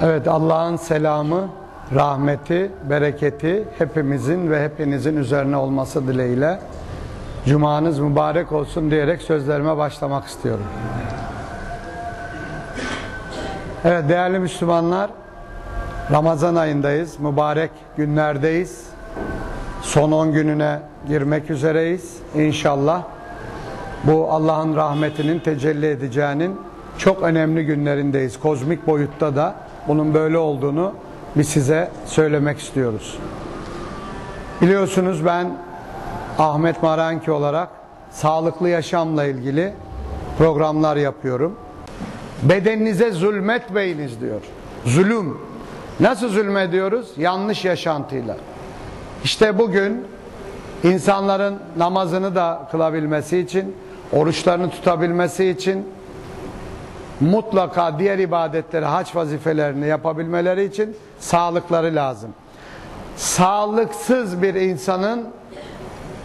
Evet Allah'ın selamı, rahmeti, bereketi hepimizin ve hepinizin üzerine olması dileğiyle Cumanız mübarek olsun diyerek sözlerime başlamak istiyorum. Evet değerli Müslümanlar Ramazan ayındayız, mübarek günlerdeyiz. Son 10 gününe girmek üzereyiz inşallah. Bu Allah'ın rahmetinin tecelli edeceğinin çok önemli günlerindeyiz. Kozmik boyutta da bunun böyle olduğunu biz size söylemek istiyoruz. Biliyorsunuz ben Ahmet Maranki olarak sağlıklı yaşamla ilgili programlar yapıyorum. Bedeninize zulmetmeyiniz diyor. Zulüm. Nasıl zulmediyoruz? Yanlış yaşantıyla. İşte bugün insanların namazını da kılabilmesi için, oruçlarını tutabilmesi için, mutlaka diğer ibadetleri, haç vazifelerini yapabilmeleri için sağlıkları lazım. Sağlıksız bir insanın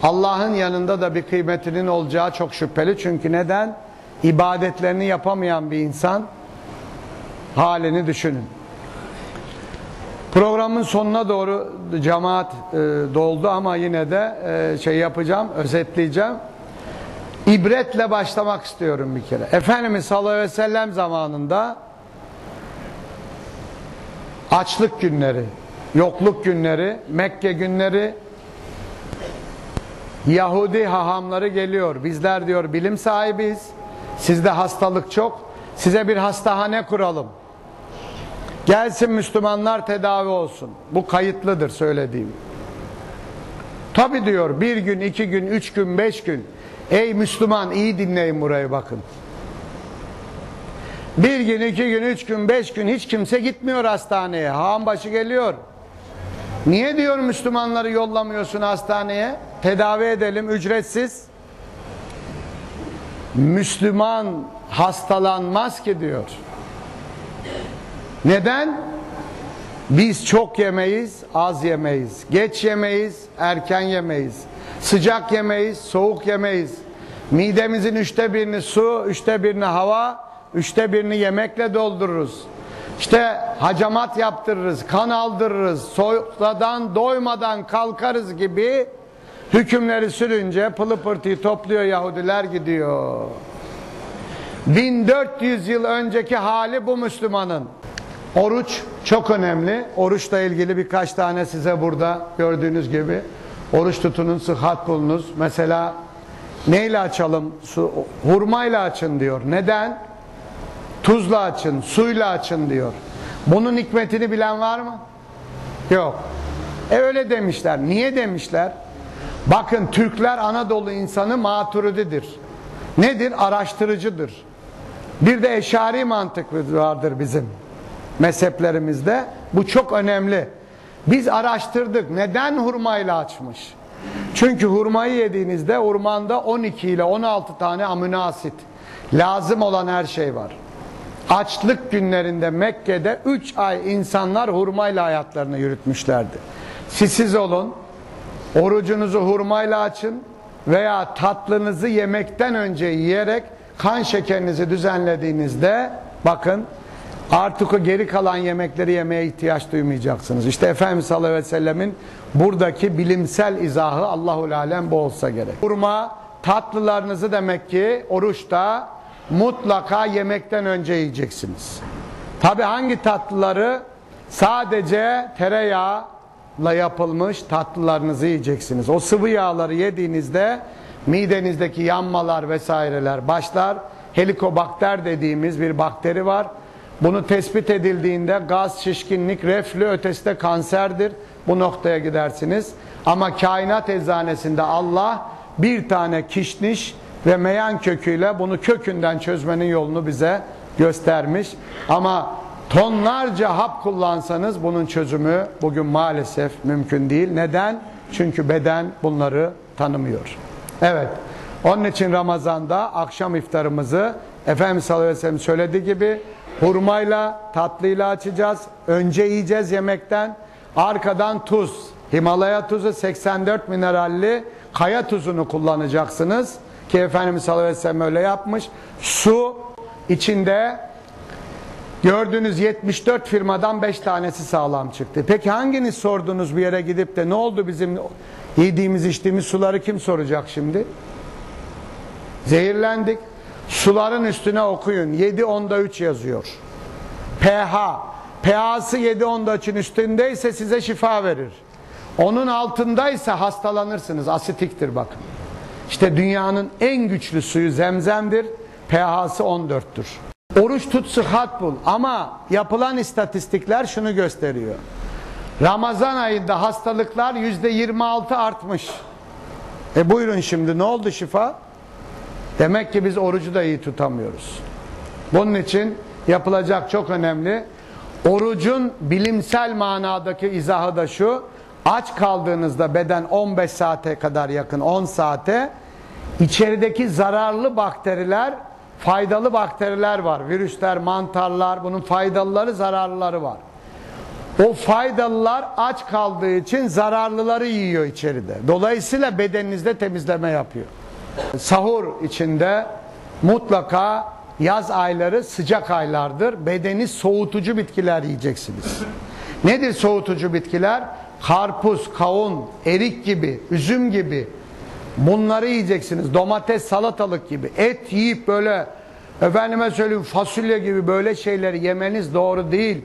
Allah'ın yanında da bir kıymetinin olacağı çok şüpheli. Çünkü neden? İbadetlerini yapamayan bir insan halini düşünün. Programın sonuna doğru cemaat e, doldu ama yine de e, şey yapacağım, özetleyeceğim. İbretle başlamak istiyorum bir kere. Efendimiz sallallahu aleyhi ve sellem zamanında açlık günleri, yokluk günleri, Mekke günleri Yahudi hahamları geliyor. Bizler diyor bilim sahibiyiz. Sizde hastalık çok. Size bir hastahane kuralım. Gelsin Müslümanlar tedavi olsun. Bu kayıtlıdır söylediğim. Tabi diyor bir gün, iki gün, üç gün, beş gün. Ey Müslüman iyi dinleyin burayı bakın. Bir gün, iki gün, üç gün, beş gün hiç kimse gitmiyor hastaneye. Hağın başı geliyor. Niye diyor Müslümanları yollamıyorsun hastaneye? Tedavi edelim ücretsiz. Müslüman hastalanmaz ki diyor. Neden? Biz çok yemeyiz, az yemeyiz. Geç yemeyiz, erken yemeyiz. Sıcak yemeyiz, soğuk yemeyiz. Midemizin üçte birini su, üçte birini hava, üçte birini yemekle doldururuz. İşte hacamat yaptırırız, kan aldırırız, soyladan doymadan kalkarız gibi hükümleri sürünce pılı pırtıyı topluyor Yahudiler gidiyor. 1400 yıl önceki hali bu Müslümanın. Oruç çok önemli. Oruçla ilgili birkaç tane size burada gördüğünüz gibi oruç tutunun sıhhat bulunuz. Mesela neyle açalım? Su, hurmayla açın diyor. Neden? Tuzla açın, suyla açın diyor. Bunun hikmetini bilen var mı? Yok. E öyle demişler. Niye demişler? Bakın Türkler Anadolu insanı maturididir. Nedir? Araştırıcıdır. Bir de eşari mantık vardır bizim mezheplerimizde. Bu çok önemli. Biz araştırdık. Neden hurmayla açmış? Çünkü hurmayı yediğinizde ormanda 12 ile 16 tane amino asit lazım olan her şey var. Açlık günlerinde Mekke'de 3 ay insanlar hurmayla hayatlarını yürütmüşlerdi. Siz siz olun, orucunuzu hurmayla açın veya tatlınızı yemekten önce yiyerek kan şekerinizi düzenlediğinizde bakın artık o geri kalan yemekleri yemeye ihtiyaç duymayacaksınız. İşte Efendimiz sallallahu aleyhi ve sellemin buradaki bilimsel izahı Allahul alem bu olsa gerek. Hurma tatlılarınızı demek ki oruçta mutlaka yemekten önce yiyeceksiniz. Tabi hangi tatlıları? Sadece tereyağla yapılmış tatlılarınızı yiyeceksiniz. O sıvı yağları yediğinizde midenizdeki yanmalar vesaireler başlar. Helikobakter dediğimiz bir bakteri var. Bunu tespit edildiğinde gaz, şişkinlik, reflü ötesi de kanserdir. Bu noktaya gidersiniz. Ama kainat eczanesinde Allah bir tane kişniş ve meyan köküyle bunu kökünden çözmenin yolunu bize göstermiş. Ama tonlarca hap kullansanız bunun çözümü bugün maalesef mümkün değil. Neden? Çünkü beden bunları tanımıyor. Evet. Onun için Ramazan'da akşam iftarımızı Efendimiz sallallahu aleyhi ve sellem söylediği gibi hurmayla, tatlıyla açacağız. Önce yiyeceğiz yemekten. Arkadan tuz. Himalaya tuzu 84 mineralli kaya tuzunu kullanacaksınız. Ki Efendimiz sallallahu aleyhi ve sellem öyle yapmış. Su içinde Gördüğünüz 74 firmadan 5 tanesi sağlam çıktı. Peki hanginiz sordunuz bir yere gidip de ne oldu bizim yediğimiz içtiğimiz suları kim soracak şimdi? Zehirlendik. Suların üstüne okuyun. 7 onda 3 yazıyor. pH. pH'sı 7 onda 3'ün üstündeyse size şifa verir. Onun altındaysa hastalanırsınız. Asitiktir bakın. İşte dünyanın en güçlü suyu zemzemdir. pH'sı 14'tür. Oruç tut sıhhat bul. Ama yapılan istatistikler şunu gösteriyor. Ramazan ayında hastalıklar %26 artmış. E buyurun şimdi ne oldu şifa? Demek ki biz orucu da iyi tutamıyoruz. Bunun için yapılacak çok önemli. Orucun bilimsel manadaki izahı da şu. Aç kaldığınızda beden 15 saate kadar yakın 10 saate içerideki zararlı bakteriler faydalı bakteriler var. Virüsler, mantarlar bunun faydalıları zararlıları var. O faydalılar aç kaldığı için zararlıları yiyor içeride. Dolayısıyla bedeninizde temizleme yapıyor. Sahur içinde mutlaka yaz ayları sıcak aylardır. Bedeni soğutucu bitkiler yiyeceksiniz. Nedir soğutucu bitkiler? Karpuz, kavun, erik gibi, üzüm gibi bunları yiyeceksiniz. Domates, salatalık gibi. Et yiyip böyle efendime söyleyeyim fasulye gibi böyle şeyleri yemeniz doğru değil.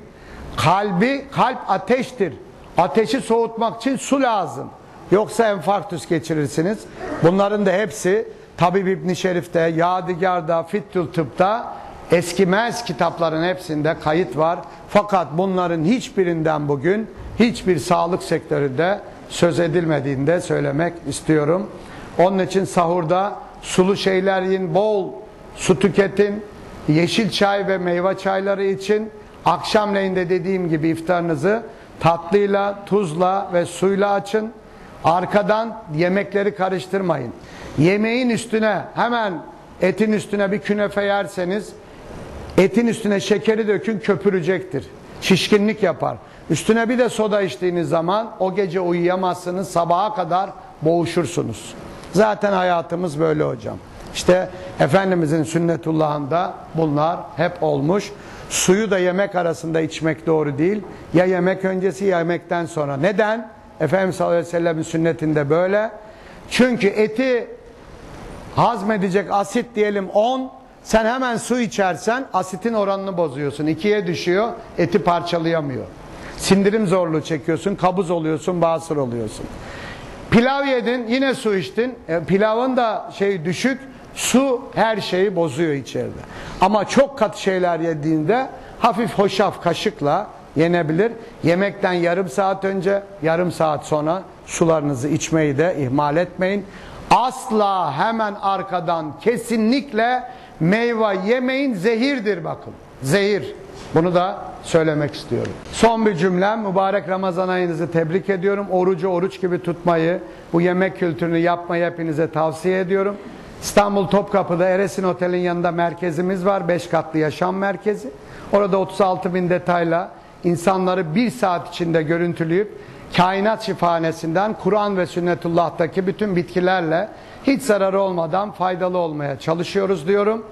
Kalbi, kalp ateştir. Ateşi soğutmak için su lazım. Yoksa enfarktüs geçirirsiniz. Bunların da hepsi Tabip İbni Şerif'te, Yadigar'da, Fittül Tıp'ta eskimez kitapların hepsinde kayıt var. Fakat bunların hiçbirinden bugün hiçbir sağlık sektöründe söz edilmediğini de söylemek istiyorum. Onun için sahurda sulu şeyler yiyin, bol su tüketin, yeşil çay ve meyve çayları için akşamleyin de dediğim gibi iftarınızı tatlıyla, tuzla ve suyla açın. Arkadan yemekleri karıştırmayın. Yemeğin üstüne hemen etin üstüne bir künefe yerseniz etin üstüne şekeri dökün köpürecektir. Şişkinlik yapar. Üstüne bir de soda içtiğiniz zaman o gece uyuyamazsınız. Sabaha kadar boğuşursunuz. Zaten hayatımız böyle hocam. İşte Efendimizin sünnetullahında bunlar hep olmuş. Suyu da yemek arasında içmek doğru değil. Ya yemek öncesi ya yemekten sonra. Neden? Efendimiz sallallahu aleyhi ve sellem'in sünnetinde böyle. Çünkü eti hazmedecek asit diyelim 10. Sen hemen su içersen asitin oranını bozuyorsun. ikiye düşüyor. Eti parçalayamıyor. Sindirim zorluğu çekiyorsun. Kabuz oluyorsun. Basır oluyorsun. Pilav yedin. Yine su içtin. E, pilavın da şey düşük. Su her şeyi bozuyor içeride. Ama çok katı şeyler yediğinde hafif hoşaf kaşıkla yenebilir. Yemekten yarım saat önce, yarım saat sonra sularınızı içmeyi de ihmal etmeyin. Asla hemen arkadan kesinlikle meyve yemeyin zehirdir bakın. Zehir. Bunu da söylemek istiyorum. Son bir cümlem. Mübarek Ramazan ayınızı tebrik ediyorum. Orucu oruç gibi tutmayı, bu yemek kültürünü yapmayı hepinize tavsiye ediyorum. İstanbul Topkapı'da Eresin Otel'in yanında merkezimiz var. 5 katlı yaşam merkezi. Orada 36 bin detayla insanları bir saat içinde görüntüleyip kainat şifahanesinden Kur'an ve sünnetullah'taki bütün bitkilerle hiç zararı olmadan faydalı olmaya çalışıyoruz diyorum.